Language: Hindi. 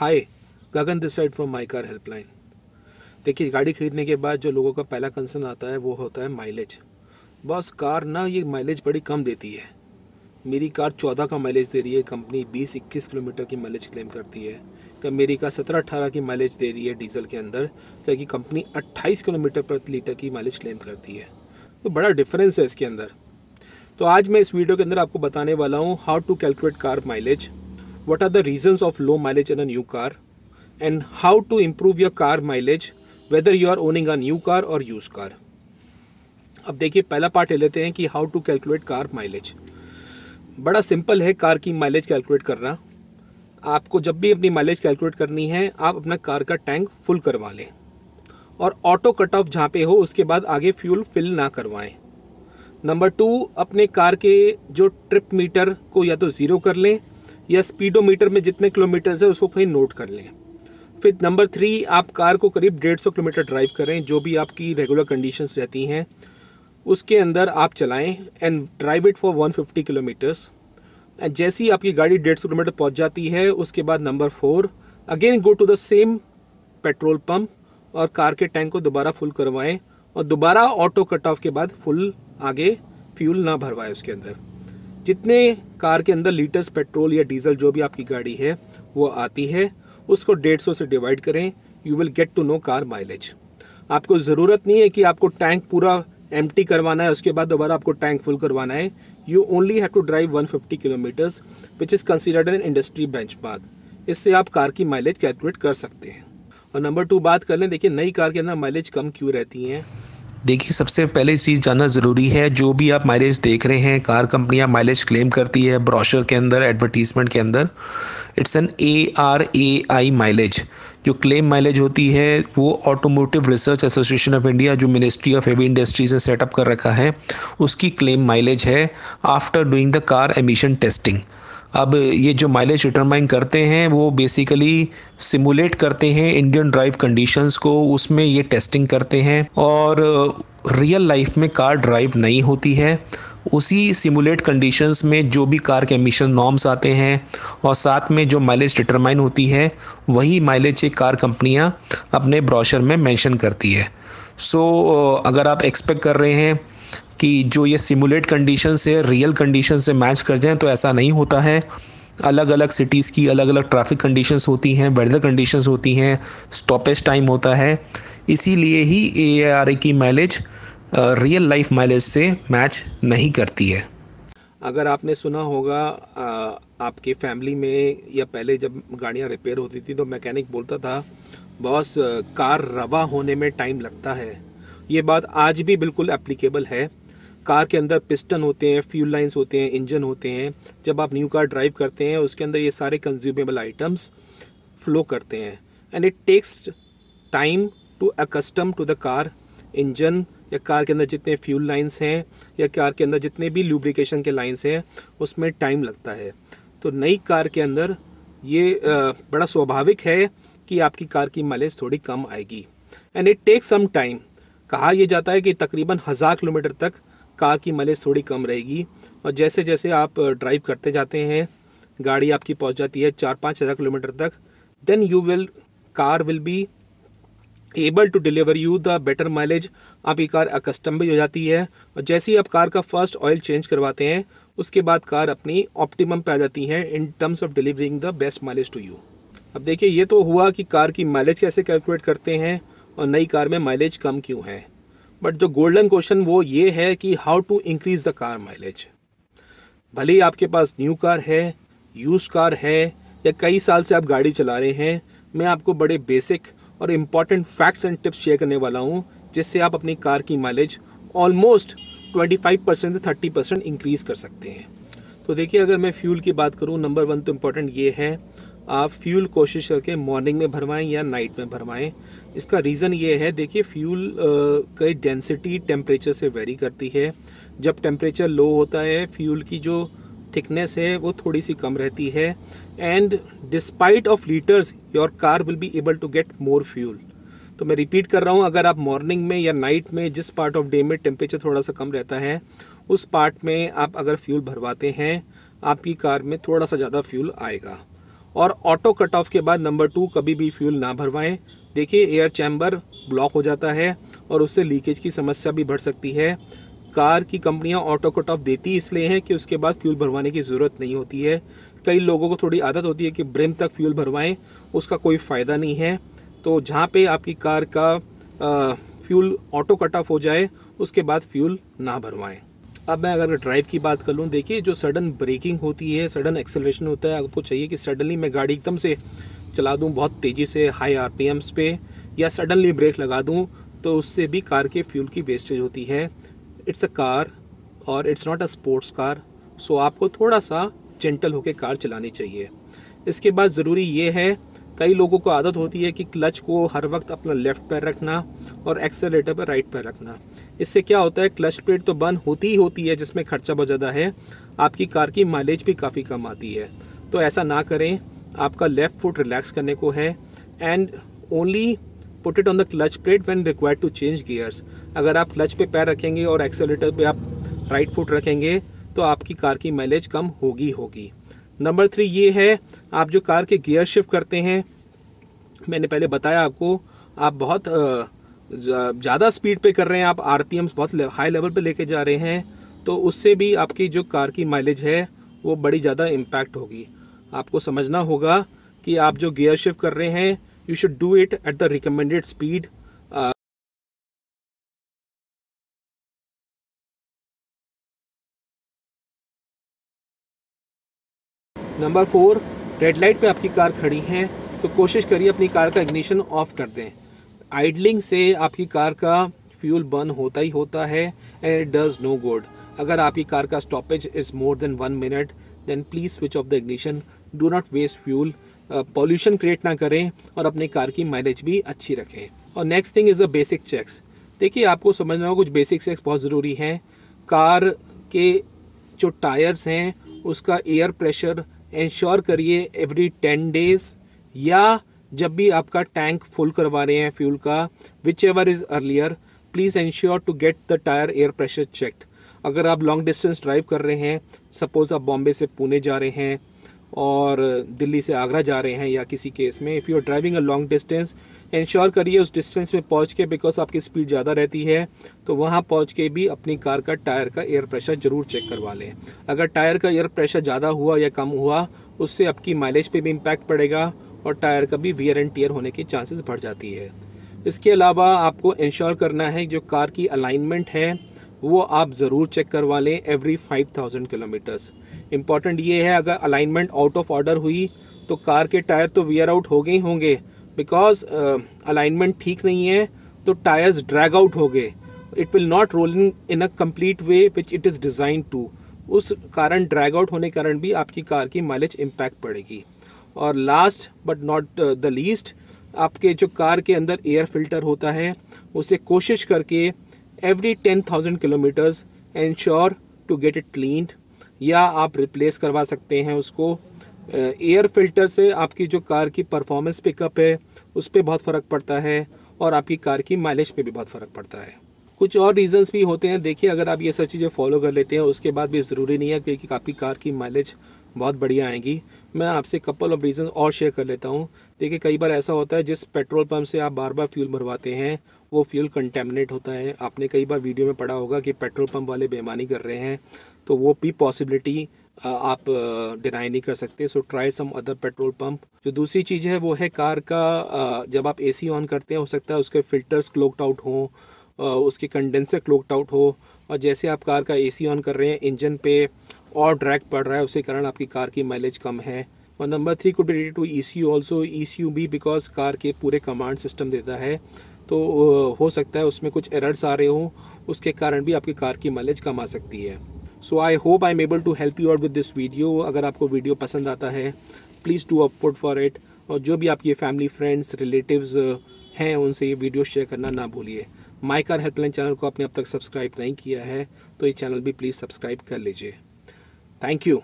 Hi Gagan this side from my car helpline देखिए, गाड़ी खरीदने के बाद जो लोगों का पहला कंसर्न आता है, वो होता है माइलेज बस कार ना, ये माइलेज बड़ी कम देती है. मेरी कार चौदह का माइलेज दे रही है कंपनी बीस इक्कीस किलोमीटर की माइलेज क्लेम करती है. या मेरी कार सत्रह अट्ठारह की माइलेज दे रही है डीजल के अंदर जबकि कंपनी अट्ठाईस किलोमीटर प्रति लीटर की माइलेज क्लेम करती है. तो बड़ा डिफरेंस है इसके अंदर. तो आज मैं इस वीडियो के अंदर आपको बताने वाला हूँ how to calculate car mileage what are the reasons of low mileage in a new car, and how to improve your car mileage, whether you are owning a new car or used car. अब देखिए, पहला पार्ट ले लेते हैं कि how to calculate car mileage बड़ा सिंपल है कार की माइलेज कैलकुलेट करना। आपको जब भी अपनी माइलेज कैलकुलेट करनी है, आप अपना कार का टैंक फुल करवा लें। और ऑटो कट ऑफ़ जहाँ पे हो, उसके बाद आगे फ्यूल फिल ना करवाएँ। नंबर टू अपने कार के जो ट्रिप मीटर को या तो ज़ीरो कर लें या स्पीडोमीटर में जितने किलोमीटर्स है, उसको कहीं नोट कर लें। फिर नंबर थ्री, आप कार को करीब डेढ़ सौ किलोमीटर ड्राइव करें, जो भी आपकी रेगुलर कंडीशंस रहती हैं। उसके अंदर आप चलाएँ and drive it for 150 kilometres and जैसे ही आपकी गाड़ी डेढ़ सौ किलोमीटर पहुँच जाती है, उसके बाद number four again go to the same petrol pump और कार के टैंक को दोबारा फुल करवाएँ और दोबारा ऑटो कट ऑफ़ के बाद फुल आगे फ्यूल ना भरवाएँ उसके अंदर। जितने कार के अंदर लीटर्स पेट्रोल या डीजल जो भी आपकी गाड़ी है, वो आती है, उसको डेढ़ सौ से डिवाइड करें you will get to know car mileage आपको ज़रूरत नहीं है कि आपको टैंक पूरा एम करवाना है, उसके बाद दोबारा आपको टैंक फुल करवाना है. You only have to drive 150 kilometres which is considered an industry bench इससे आप कार की माइलेज कैलकुलेट कर सकते हैं. और नंबर टू बात कर लें, देखिए नई कार के अंदर माइलेज कम क्यों रहती हैं? देखिए, सबसे पहले इस चीज़ जानना ज़रूरी है, जो भी आप माइलेज देख रहे हैं, कार कंपनियाँ माइलेज क्लेम करती है ब्रोशर के अंदर एडवर्टीजमेंट के अंदर it's an A R A I mileage जो क्लेम माइलेज होती है, वो automotive research association of India जो मिनिस्ट्री ऑफ़ हेवी इंडस्ट्रीज़ ने सेटअप कर रखा है, उसकी क्लेम माइलेज है after doing the car emission testing अब ये जो माइलेज डिटरमाइन करते हैं वो बेसिकली सिमुलेट करते हैं इंडियन ड्राइव कंडीशंस को उसमें ये टेस्टिंग करते हैं और रियल लाइफ में कार ड्राइव नहीं होती है। उसी सिमुलेट कंडीशंस में जो भी कार के एमिशन नॉर्म्स आते हैं और साथ में जो माइलेज डिटरमाइन होती है वही माइलेज एक कार कंपनियाँ अपने ब्रॉशर में मेंशन करती है। सो so, अगर आप एक्सपेक्ट कर रहे हैं कि जो ये सिमुलेट कंडीशन से रियल कंडीशन से मैच कर जाएँ तो ऐसा नहीं होता है। अलग अलग सिटीज़ की अलग अलग ट्रैफ़िक कंडीशंस होती हैं वेदर कंडीशंस होती हैं स्टॉपेज टाइम होता है। इसीलिए ही ए आर की माइलेज रियल लाइफ माइलेज से मैच नहीं करती है। अगर आपने सुना होगा आपके फैमिली में या पहले जब गाड़ियाँ रिपेयर होती थी तो मैकेनिक बोलता था, बॉस, कार रवा होने में टाइम लगता है। ये बात आज भी बिल्कुल एप्लीकेबल है। कार के अंदर पिस्टन होते हैं फ्यूल लाइंस होते हैं इंजन होते हैं। जब आप न्यू कार ड्राइव करते हैं, उसके अंदर ये सारे कंज्यूमेबल आइटम्स फ्लो करते हैं। And it takes time to accustom to the car engine या कार के अंदर जितने फ्यूल लाइंस हैं, या कार के अंदर जितने भी लुब्रिकेशन के लाइंस हैं, उसमें टाइम लगता है। तो नई कार के अंदर ये बड़ा स्वाभाविक है कि आपकी कार की माइलेज थोड़ी कम आएगी। And it takes some time कहा यह जाता है कि तकरीबन हज़ार किलोमीटर तक कार की माइलेज थोड़ी कम रहेगी। और जैसे जैसे आप ड्राइव करते जाते हैं, गाड़ी आपकी पहुँच जाती है चार पाँच हज़ार किलोमीटर तक then you will car will be able to deliver you the better mileage आपकी कार अकस्टम भी हो जाती है। और जैसे ही आप कार का फ़र्स्ट ऑयल चेंज करवाते हैं, उसके बाद कार अपनी ऑप्टिमम पे आ जाती है in terms of delivering the best mileage to you अब देखिए, ये तो हुआ कि कार की माइलेज कैसे कैलकुलेट करते हैं और नई कार में माइलेज कम क्यों है। बट जो गोल्डन क्वेश्चन वो ये है कि how to increase the car mileage भले ही आपके पास न्यू कार है यूज़ कार है, या कई साल से आप गाड़ी चला रहे हैं, मैं आपको बड़े बेसिक और important facts and tips share करने वाला हूँ, जिससे आप अपनी कार की माइलेज ऑलमोस्ट 25 परसेंट से 30 परसेंट इंक्रीज़ कर सकते हैं। तो देखिए, अगर मैं फ्यूल की बात करूँ नंबर वन तो इंपॉर्टेंट ये है आप फ्यूल कोशिश करके मॉर्निंग में भरवाएँ या नाइट में भरवाएँ। इसका रीज़न ये है, देखिए, फ्यूल की डेंसिटी टेम्परेचर से वेरी करती है। जब टेम्परेचर लो होता है, फ्यूल की जो थिकनेस है, वो थोड़ी सी कम रहती है। And despite of litres, your car will be able to get more fuel. तो मैं रिपीट कर रहा हूँ, अगर आप मॉर्निंग में या नाइट में जिस पार्ट ऑफ़ डे में टेम्परेचर थोड़ा सा कम रहता है, उस पार्ट में आप अगर फ्यूल भरवाते हैं, आपकी कार में थोड़ा सा ज़्यादा फ्यूल आएगा। और ऑटो कट ऑफ़ के बाद नंबर टू कभी भी फ्यूल ना भरवाएँ। देखिए एयर चैम्बर ब्लॉक हो जाता है और उससे लीकेज की समस्या भी बढ़ सकती है। कार की कंपनियाँ ऑटो कट ऑफ़ देती इसलिए हैं कि उसके बाद फ्यूल भरवाने की ज़रूरत नहीं होती है। कई लोगों को थोड़ी आदत होती है कि ब्रिम तक फ्यूल भरवाएँ उसका कोई फ़ायदा नहीं है। तो जहाँ पे आपकी कार का आ, फ्यूल ऑटो कट ऑफ़ हो जाए उसके बाद फ्यूल ना भरवाएँ। अब मैं अगर ड्राइव की बात कर लूँ, देखिए, जो सडन ब्रेकिंग होती है सडन एक्सेलरेशन होता है, आपको चाहिए कि सडनली मैं गाड़ी एकदम से चला दूँ, बहुत तेज़ी से हाई आर पे, या सडनली ब्रेक लगा दूँ तो उससे भी कार के फ्यूल की वेस्टेज होती है। इट्स अ कार और it's not a sports car so आपको थोड़ा सा जेंटल होकर कार चलानी चाहिए। इसके बाद ज़रूरी ये है कई लोगों को आदत होती है कि क्लच को हर वक्त अपना लेफ़्ट पैर रखना और एक्सेलेटर पर राइट पैर रखना। इससे क्या होता है, क्लच प्लेट तो बंद होती ही होती है, जिसमें खर्चा बहुत ज़्यादा है, आपकी कार की माइलेज भी काफ़ी कम आती है। तो ऐसा ना करें, आपका लेफ़्ट फुट रिलैक्स करने को है and only put it on the clutch plate when required to change gears अगर आप क्लच पे पैर रखेंगे और एक्सेलेटर पे आप राइट फुट रखेंगे तो आपकी कार की माइलेज कम होगी होगी। नंबर थ्री ये है, आप जो कार के गियर शिफ्ट करते हैं, मैंने पहले बताया आपको, आप बहुत ज़्यादा स्पीड पे कर रहे हैं, आप आर बहुत हाई लेवल पे लेके जा रहे हैं तो उससे भी आपकी जो कार की माइलेज है, वो बड़ी ज़्यादा इम्पैक्ट होगी। आपको समझना होगा कि आप जो गियर शिफ्ट कर रहे हैं you should do it at the recommended speed number four red light पे आपकी कार खड़ी है तो कोशिश करिए अपनी कार का इग्निशन ऑफ़ कर दें। आइडलिंग से आपकी कार का फ्यूल बर्न होता ही होता है and it does no good अगर आपकी कार का stoppage is more than one minute then please switch off the ignition do not waste fuel pollution create ना करें, और अपनी कार की माइलेज भी अच्छी रखें। और next thing is the basic checks देखिए, आपको समझना होगा कुछ बेसिक चेक्स बहुत ज़रूरी हैं। कार के जो टायर्स हैं, उसका एयर प्रेशर इंश्योर करिए एवरी टेन डेज़ या जब भी आपका टैंक फुल करवा रहे हैं फ्यूल का whichever is earlier please ensure to get the tyre air pressure check अगर आप लॉन्ग डिस्टेंस ड्राइव कर रहे हैं सपोज़ आप बॉम्बे से पुणे जा रहे हैं और दिल्ली से आगरा जा रहे हैं या किसी केस में if you are driving a long distance ensure करिए उस डिस्टेंस में पहुँच के बिकॉज़ आपकी स्पीड ज़्यादा रहती है तो वहाँ पहुँच के भी अपनी कार का टायर का एयर प्रेशर ज़रूर चेक करवा लें। अगर टायर का एयर प्रेशर ज़्यादा हुआ या कम हुआ, उससे आपकी माइलेज पर भी इम्पैक्ट पड़ेगा और टायर का भी वियर एंड टीयर होने की चांसेस बढ़ जाती है। इसके अलावा आपको इंश्योर करना है जो कार की अलाइनमेंट है वो आप ज़रूर चेक करवा लें every five thousand kilometres important ये है अगर अलाइनमेंट आउट ऑफ़ ऑर्डर हुई तो कार के टायर तो वियर आउट हो गए ही होंगे। बिकॉज़ अलाइनमेंट uh, ठीक नहीं है तो टायर्स ड्रैग आउट हो गए। It will not rolling in a complete way which it is design to उस कारण ड्रैग आउट होने के कारण भी आपकी कार की माइलेज इम्पैक्ट पड़ेगी। और last but not the least आपके जो कार के अंदर एयर फ़िल्टर होता है उसे कोशिश करके every ten thousand kilometres ensure to get it cleaned या आप रिप्लेस करवा सकते हैं उसको। एयर फ़िल्टर से आपकी जो कार की परफॉर्मेंस पिकअप है, उस पर बहुत फ़र्क पड़ता है और आपकी कार की माइलेज पे भी बहुत फ़र्क पड़ता है। कुछ और रीज़न्स भी होते हैं। देखिए, अगर आप ये सब चीज़ें फॉलो कर लेते हैं, उसके बाद भी ज़रूरी नहीं है कि आपकी कार की माइलेज बहुत बढ़िया आएँगी। मैं आपसे कपल ऑफ़ रीज़न और शेयर कर लेता हूँ। देखिए, कई बार ऐसा होता है, जिस पेट्रोल पंप से आप बार बार फ्यूल भरवाते हैं, वो फ्यूल कंटेमिनेट होता है। आपने कई बार वीडियो में पढ़ा होगा कि पेट्रोल पंप वाले बेमानी कर रहे हैं तो वो भी पॉसिबिलिटी आप डिनाई नहीं कर सकते। So try some other petrol pump जो दूसरी चीज़ है, वो है कार का जब आप एसी ऑन करते हैं, हो सकता है उसके फ़िल्टर्स क्लोकड आउट हों उसके कंडेंसर क्लोकड आउट हो, और जैसे आप कार का एसी ऑन कर रहे हैं इंजन पे और ड्रैग पड़ रहा है उसके कारण आपकी कार की माइलेज कम है। और number three be related to E C also E C U भी बिकॉज़ कार के पूरे कमांड सिस्टम देता है तो हो सकता है उसमें कुछ एरर्स आ रहे हों, उसके कारण भी आपकी कार की माइलेज कम आ सकती है। So I hope I am able to help you out with this video अगर आपको वीडियो पसंद आता है please do upward for it और जो भी आपके फैमिली फ्रेंड्स रिलेटिव्स हैं, उनसे ये वीडियो शेयर करना ना भूलिए। माई कार हेल्पलाइन चैनल को आपने अब तक सब्सक्राइब नहीं किया है तो ये चैनल भी प्लीज़ सब्सक्राइब कर लीजिए। Thank you